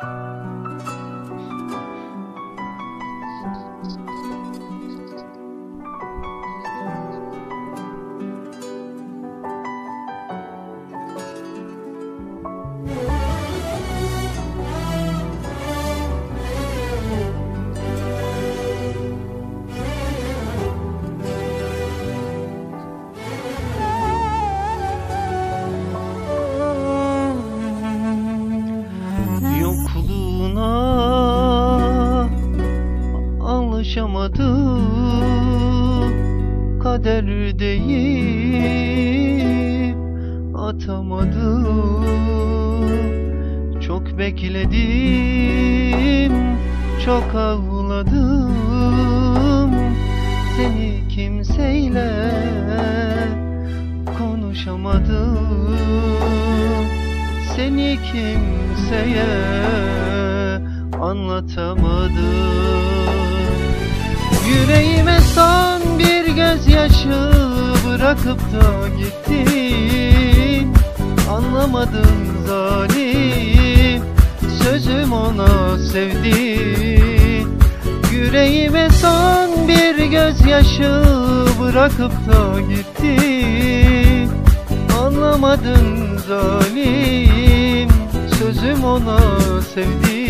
Bye. Alışamadım Kader deyip atamadım. Çok bekledim, çok ağladım. Seni kimseyle konuşamadım. Seni kimseye anlatamadım Yüreğime son bir gözyaşı bırakıp da gittin Anlamadım zalim sözüm ona sevdi Yüreğime son bir gözyaşı bırakıp da gittin Anlamadın zalim Sözüm ona sevdim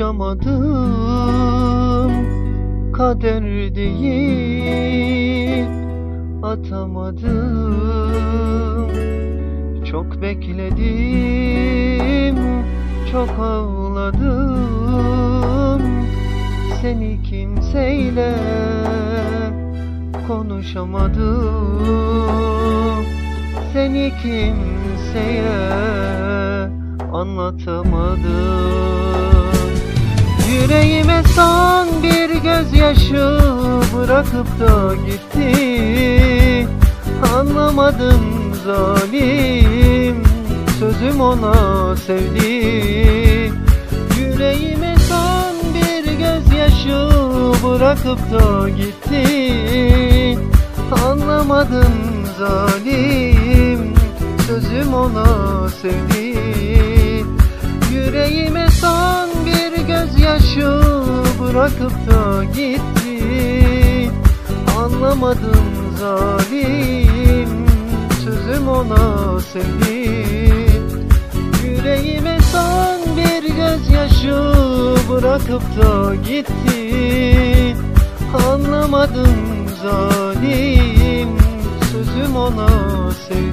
alışamadım Kader deyip atamadım. Çok bekledim, çok ağladım. Seni kimseyle konuşamadım. Seni kimseye anlatamadım son bir gözyaşı bırakıp da gitti. Anlamadım zalim sözüm ona sevdi. Yüreğime son bir gözyaşı bırakıp da gitti. Anlamadım zalim sözüm ona sevdi. Yüreğime son bir gözyaşı bırakıp da gitti. Anlamadım zalim sözüm ona sevdi Yüreğime son bir gözyaşı bırakıp da gitti. Anlamadım zalim sözüm ona sevdi